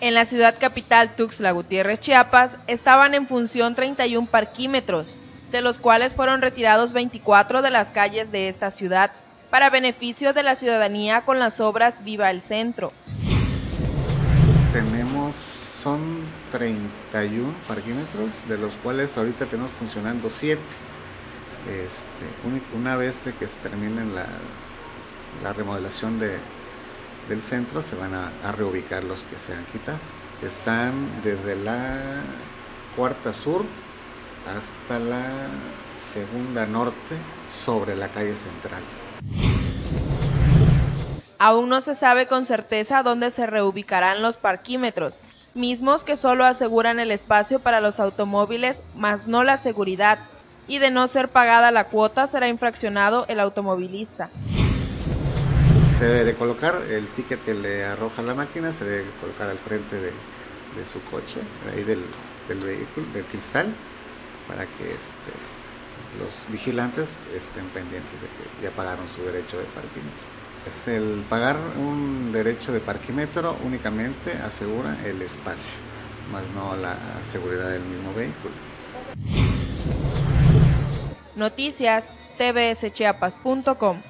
En la ciudad capital Tuxtla Gutiérrez, Chiapas, estaban en función 31 parquímetros, de los cuales fueron retirados 24 de las calles de esta ciudad para beneficio de la ciudadanía con las obras Viva el Centro. Tenemos, son 31 parquímetros, de los cuales ahorita tenemos funcionando 7. Este, una vez que se termine la, la remodelación de, del centro se van a, reubicar los que se han quitado. Están desde la cuarta sur hasta la segunda norte sobre la calle central. Aún no se sabe con certeza dónde se reubicarán los parquímetros, mismos que solo aseguran el espacio para los automóviles, más no la seguridad, y de no ser pagada la cuota será infraccionado el automovilista se debe de colocar el ticket que le arroja la máquina, se debe colocar al frente de, su coche, ahí del, vehículo, del cristal, para que este, los vigilantes estén pendientes de que ya pagaron su derecho de parquímetro. Es el pagar un derecho de parquímetro únicamente asegura el espacio, más no la seguridad del mismo vehículo. Noticias tvschiapas.com